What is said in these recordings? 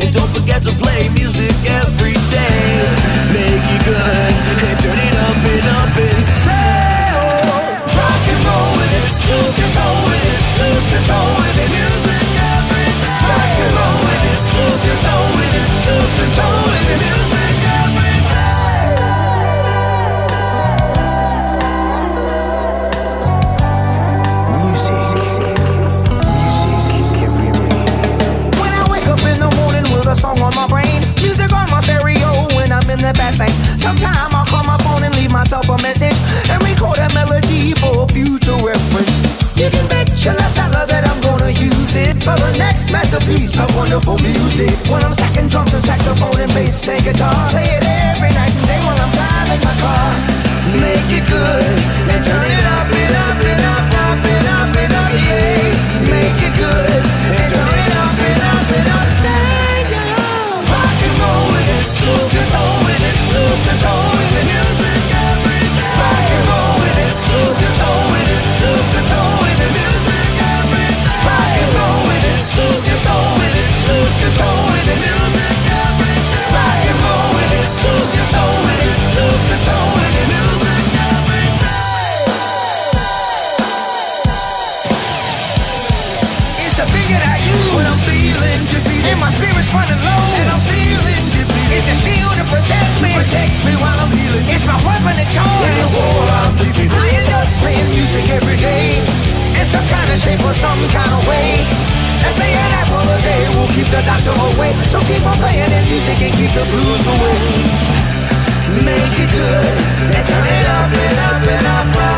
And don't forget to play music every a message and record a melody for future reference. You can bet your last dollar that I'm gonna use it for the next masterpiece of wonderful music. When I'm stacking drums and saxophone and bass and guitar, play it every night and day while I'm driving my car. Make it good. My spirit's running low, and I'm feeling depleted. It's a shield to protect me, to protect me while I'm healing. It's my weapon of choice. In the war I'm living. I end up playing music every day, in some kind of shape or some kind of way. Let's say an apple a day will keep the doctor away. So keep on playing that music and keep the blues away. Make it good, and turn it up and up and up.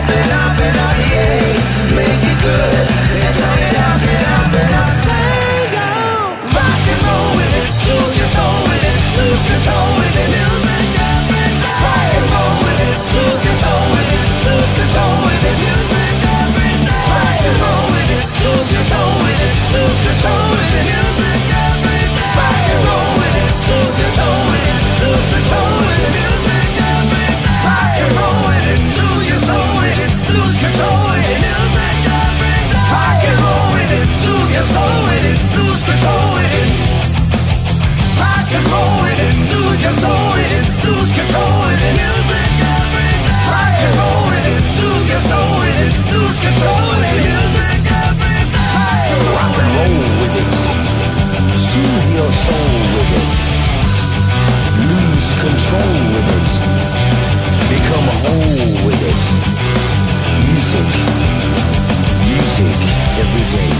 your soul with it. Lose control with it. Become whole with it. Music. Music every day.